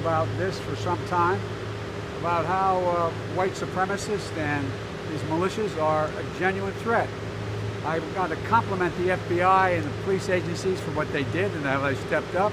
about this for some time, about how uh, white supremacists and these militias are a genuine threat. I've got to compliment the FBI and the police agencies for what they did and how they stepped up.